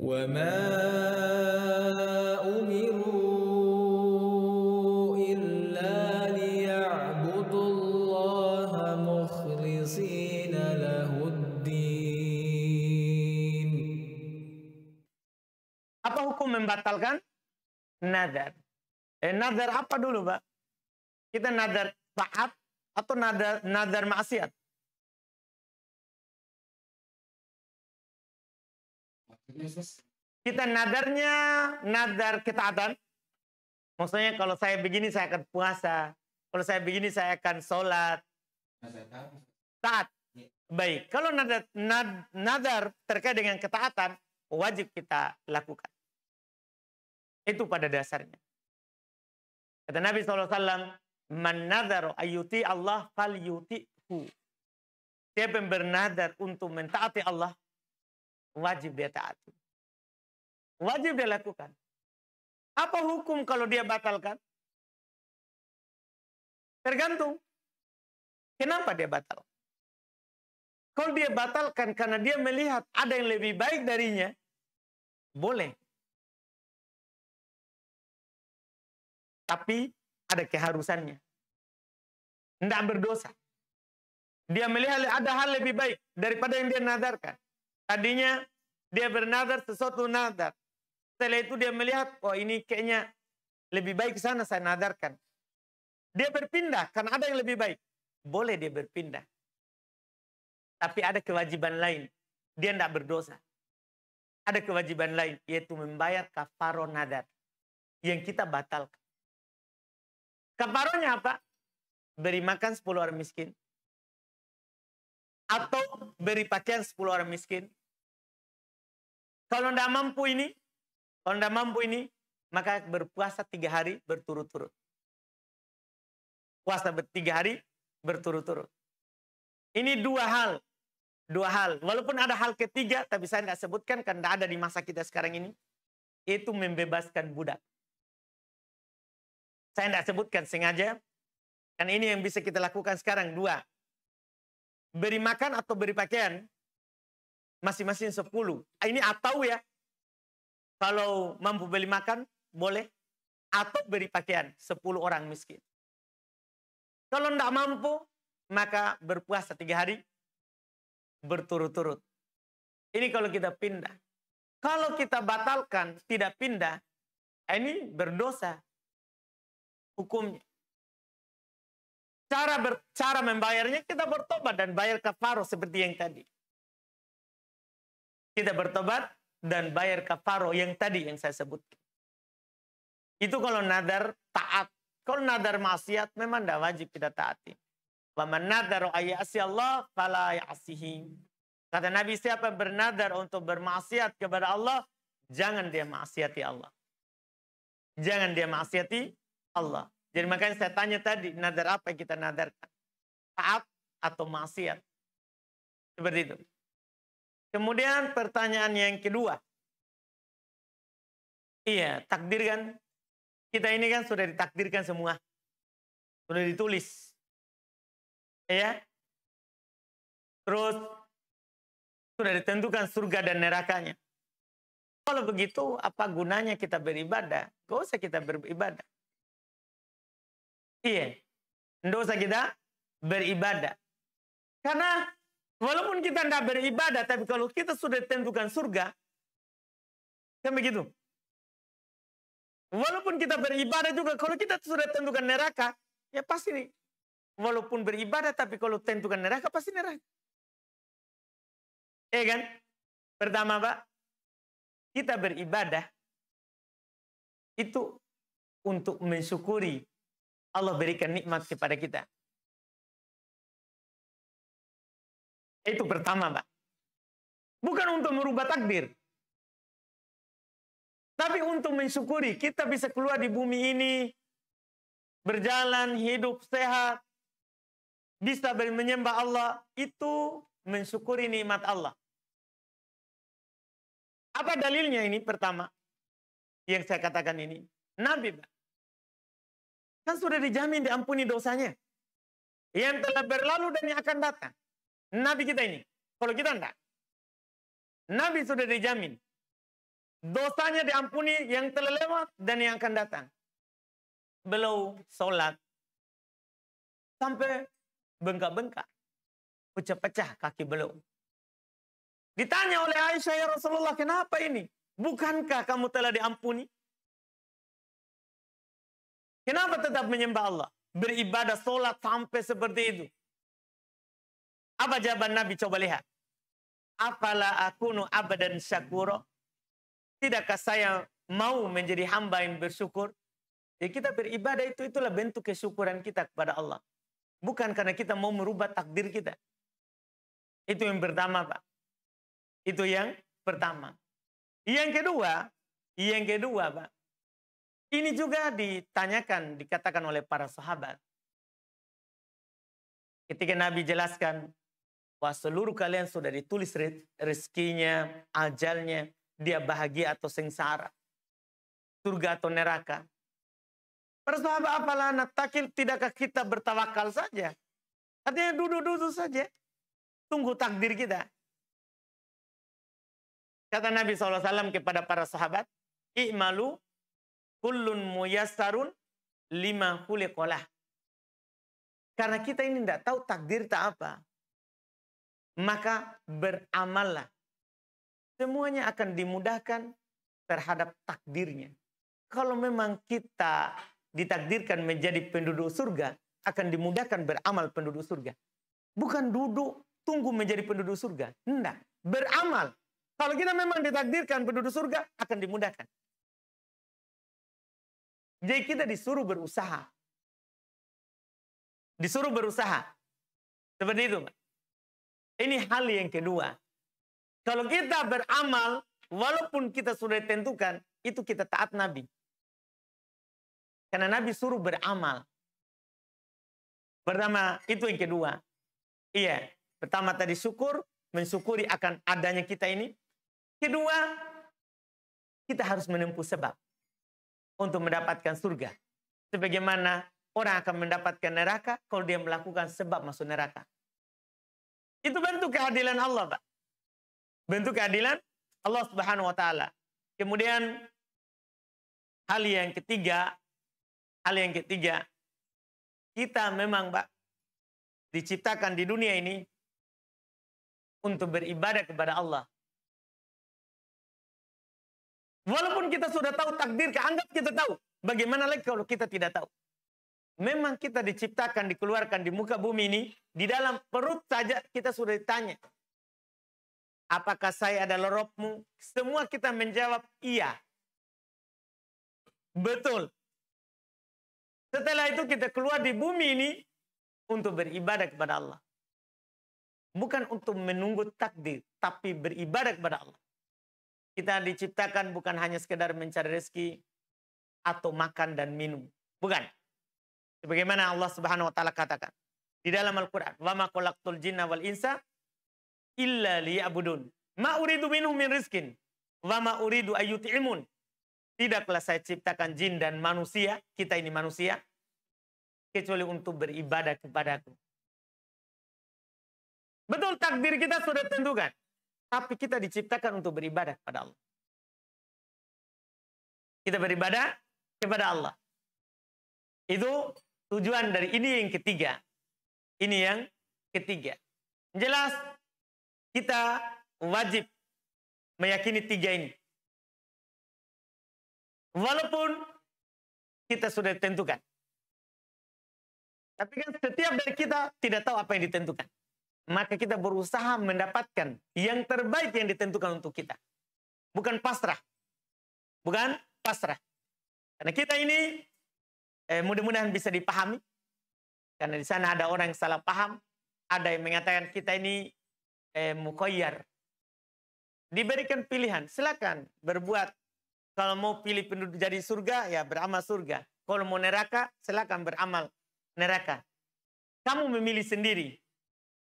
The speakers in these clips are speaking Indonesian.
وما أمروا إلا ليعبدوا الله مخلصين له الدين Apa hukum membatalkan? Nadar. Eh, nadar apa dulu, Pak? Kita nadar taat atau nadar, nadar maksiat? Kita nadarnya nadar ketaatan. Maksudnya kalau saya begini saya akan puasa. Kalau saya begini saya akan sholat. Taat. Baik. Kalau nadar, nad, nadar terkait dengan ketaatan, wajib kita lakukan. Itu pada dasarnya. Kata Nabi SAW, Man nadaru ayyuti Allah fal yuti'hu. Siapa yang bernadar untuk mentaati Allah, wajib dia taati. Wajib dia lakukan. Apa hukum kalau dia batalkan? Tergantung. Kenapa dia batal? Kalau dia batalkan karena dia melihat ada yang lebih baik darinya, boleh. Tapi ada keharusannya. Tidak berdosa. Dia melihat ada hal lebih baik daripada yang dia nadarkan. Tadinya dia bernadar sesuatu nadar. Setelah itu dia melihat, oh ini kayaknya lebih baik sana saya nadarkan. Dia berpindah karena ada yang lebih baik. Boleh dia berpindah. Tapi ada kewajiban lain. Dia tidak berdosa. Ada kewajiban lain, yaitu membayar kafaro nadar. Yang kita batalkan. Kafaronya apa? Beri makan 10 orang miskin. Atau beri pakaian 10 orang miskin. Kalau tidak mampu ini, kalau tidak mampu ini, maka berpuasa tiga hari berturut-turut. Puasa tiga hari berturut-turut. Ini dua hal. Dua hal. Walaupun ada hal ketiga, tapi saya tidak sebutkan karena tidak ada di masa kita sekarang ini. Itu membebaskan budak. Saya tidak sebutkan sengaja. Dan ini yang bisa kita lakukan sekarang. Dua. Beri makan atau beri pakaian. Masing-masing sepuluh. Ini atau ya. Kalau mampu beli makan, boleh. Atau beri pakaian. Sepuluh orang miskin. Kalau tidak mampu, maka berpuasa tiga hari. Berturut-turut. Ini kalau kita pindah. Kalau kita batalkan, tidak pindah. Ini berdosa hukumnya. Cara ber, cara membayarnya kita bertobat dan bayar kafaro seperti yang tadi. Kita bertobat dan bayar kafaro yang tadi yang saya sebutkan. Itu kalau nadar taat. Kalau nadar maksiat memang tidak wajib kita taati. Waman nadaru ayasi Allah fala. Kata Nabi siapa bernadar untuk bermaksiat kepada Allah, jangan dia maksiati Allah. Jangan dia maksiati Allah. Jadi makanya saya tanya tadi, nadar apa yang kita nadarkan? Taat atau maksiat? Seperti itu. Kemudian pertanyaan yang kedua. Iya, takdir kan? Kita ini kan sudah ditakdirkan semua. Sudah ditulis. Ya. Terus sudah ditentukan surga dan nerakanya. Kalau begitu, apa gunanya kita beribadah? Gak usah kita beribadah. Iya. Usah kita beribadah. Karena walaupun kita tidak beribadah, tapi kalau kita sudah tentukan surga, kan begitu. Walaupun kita beribadah juga, kalau kita sudah tentukan neraka, ya pasti nih. Walaupun beribadah, tapi kalau tentukan neraka, pasti neraka. Eh kan? Pertama, Pak, kita beribadah itu untuk mensyukuri Allah berikan nikmat kepada kita. Itu pertama, Pak. Bukan untuk merubah takdir. Tapi untuk mensyukuri, kita bisa keluar di bumi ini, berjalan, hidup sehat, bisa menyembah Allah, itu mensyukuri nikmat Allah. Apa dalilnya ini pertama? Yang saya katakan ini. Nabi, Pak. Kan sudah dijamin diampuni dosanya. Yang telah berlalu dan yang akan datang. Nabi kita ini. Kalau kita enggak. Nabi sudah dijamin. dosanya diampuni yang telah lewat dan yang akan datang. Beliau sholat sampai bengkak-bengkak. Pecah-pecah kaki beliau. Ditanya oleh Aisyah, ya Rasulullah, kenapa ini? Bukankah kamu telah diampuni? Kenapa tetap menyembah Allah? Beribadah, sholat sampai seperti itu. Apa jawaban Nabi? Coba lihat. Afala akunu abadan syakuro. Tidakkah saya mau menjadi hamba yang bersyukur? Ya kita beribadah itu itulah bentuk kesyukuran kita kepada Allah. Bukan karena kita mau merubah takdir kita. Itu yang pertama, Pak. Itu yang pertama. Yang kedua, yang kedua, Pak. Ini juga ditanyakan, dikatakan oleh para sahabat. Ketika Nabi jelaskan bahwa seluruh kalian sudah ditulis rezekinya, ajalnya, dia bahagia atau sengsara. Surga atau neraka. Para sahabat apalah natakil tidakkah kita bertawakal saja? Artinya duduk-duduk saja. Tunggu takdir kita. Kata Nabi SAW kepada para sahabat, I'malu kullun muyassarun lima huliqolah. Karena kita ini tidak tahu takdir tak apa. Maka beramallah semuanya akan dimudahkan terhadap takdirnya. Kalau memang kita ditakdirkan menjadi penduduk surga, akan dimudahkan beramal penduduk surga. Bukan duduk tunggu menjadi penduduk surga. Tidak. Beramal. Kalau kita memang ditakdirkan penduduk surga, akan dimudahkan. Jadi kita disuruh berusaha. Disuruh berusaha. Seperti itu. Ini hal yang kedua. Kalau kita beramal, walaupun kita sudah ditentukan, itu kita taat Nabi. Karena Nabi suruh beramal. Pertama, itu yang kedua. Iya, pertama tadi syukur, mensyukuri akan adanya kita ini. Kedua, kita harus menempuh sebab untuk mendapatkan surga. Sebagaimana orang akan mendapatkan neraka kalau dia melakukan sebab masuk neraka. Itu bentuk keadilan Allah, Pak. Bentuk keadilan Allah Subhanahu wa taala. Kemudian hal yang ketiga, hal yang ketiga, kita memang Pak diciptakan di dunia ini untuk beribadah kepada Allah. Walaupun kita sudah tahu takdir, anggap kita tahu. Bagaimana lagi kalau kita tidak tahu? Memang kita diciptakan, dikeluarkan di muka bumi ini, di dalam perut saja kita sudah ditanya. Apakah saya adalah rohmu? Semua kita menjawab iya. Betul. Setelah itu kita keluar di bumi ini untuk beribadah kepada Allah. Bukan untuk menunggu takdir, tapi beribadah kepada Allah. Kita diciptakan bukan hanya sekedar mencari rezeki atau makan dan minum. Bukan. Sebagaimana Allah Subhanahu wa taala katakan di dalam Al-Qur'an, "Wa ma khalaqtul jinna wal insa illa liya'budun. Ma uridu minhum min rizkin wa ma uridu ayyut'imun. Tidaklah saya ciptakan jin dan manusia, kita ini manusia, kecuali untuk beribadah kepadaku. Betul takdir kita sudah tentukan. Tapi kita diciptakan untuk beribadah kepada Allah. Kita beribadah kepada Allah. Itu tujuan dari ini yang ketiga. Ini yang ketiga. Jelas kita wajib meyakini tiga ini. Walaupun kita sudah tentukan. Tapi kan setiap dari kita tidak tahu apa yang ditentukan. Maka kita berusaha mendapatkan yang terbaik yang ditentukan untuk kita. Bukan pasrah. Bukan pasrah. Karena kita ini eh, mudah-mudahan bisa dipahami. Karena di sana ada orang yang salah paham. Ada yang mengatakan kita ini eh, mukoyar. Diberikan pilihan, silakan berbuat. Kalau mau pilih penduduk jadi surga, ya beramal surga. Kalau mau neraka, silakan beramal neraka. Kamu memilih sendiri.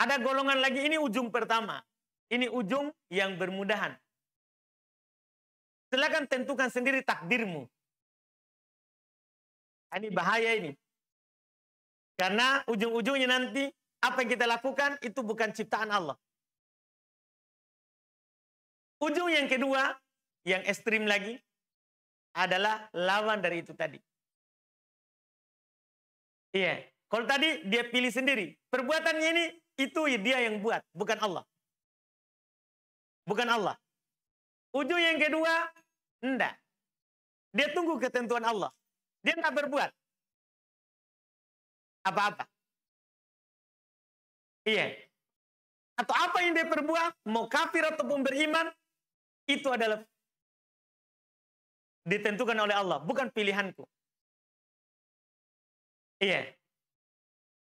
Ada golongan lagi, ini ujung pertama. Ini ujung yang bermudahan. Silakan tentukan sendiri takdirmu. Ini bahaya ini. Karena ujung-ujungnya nanti apa yang kita lakukan itu bukan ciptaan Allah. Ujung yang kedua, yang ekstrim lagi adalah lawan dari itu tadi. Iya. Kalau tadi dia pilih sendiri. Perbuatannya ini itu dia yang buat, bukan Allah. Bukan Allah. Ujung yang kedua, enggak. Dia tunggu ketentuan Allah. Dia enggak berbuat. Apa-apa. Iya. Atau apa yang dia perbuat, mau kafir ataupun beriman, itu adalah ditentukan oleh Allah, bukan pilihanku. Iya.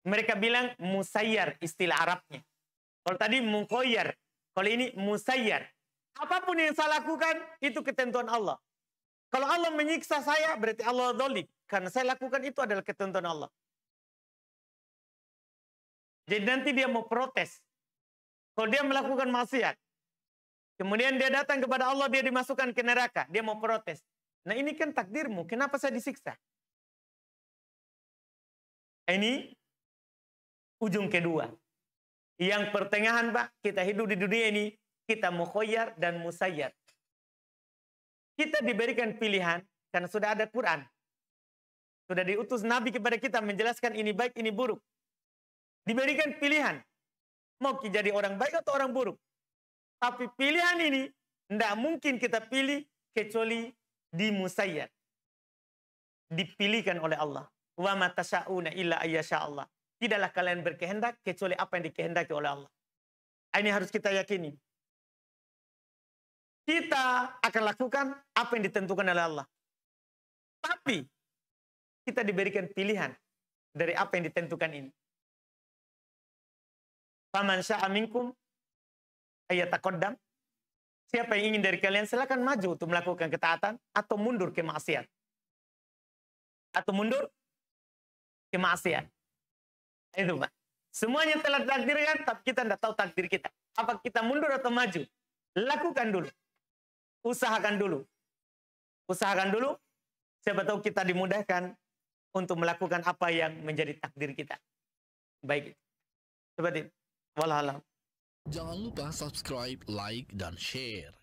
Mereka bilang musayyar istilah Arabnya. Kalau tadi mukoyar, kalau ini musayyar. Apa pun yang saya lakukan, itu ketentuan Allah. Kalau Allah menyiksa saya, berarti Allah dolim. Karena saya lakukan itu adalah ketentuan Allah. Jadi nanti dia mau protes. Kalau dia melakukan maksiat, kemudian dia datang kepada Allah, dia dimasukkan ke neraka, dia mau protes. Nah ini kan takdirmu, kenapa saya disiksa? Ini ujung kedua. Yang pertengahan, Pak, kita hidup di dunia ini, kita mukhoyar dan musayyar. Kita diberikan pilihan karena sudah ada Quran. Sudah diutus Nabi kepada kita menjelaskan ini baik, ini buruk. Diberikan pilihan. Mau jadi orang baik atau orang buruk. Tapi pilihan ini tidak mungkin kita pilih kecuali di musayyar. Dipilihkan oleh Allah. Wa illa ayyasha Allah. Tidaklah kalian berkehendak kecuali apa yang dikehendaki oleh Allah. Ini harus kita yakini. Kita akan lakukan apa yang ditentukan oleh Allah. Tapi kita diberikan pilihan dari apa yang ditentukan ini. Faman sya'a minkum ayatakoddam. Siapa yang ingin dari kalian silakan maju untuk melakukan ketaatan atau mundur ke maksiat. Atau mundur ke maksiat. Itu Pak. Semuanya telah takdirkan, tapi kita tidak tahu takdir kita. Apa kita mundur atau maju? Lakukan dulu. Usahakan dulu. Usahakan dulu. Siapa tahu kita dimudahkan untuk melakukan apa yang menjadi takdir kita. Baik. Seperti itu. Wallahualam. Jangan lupa subscribe, like, dan share.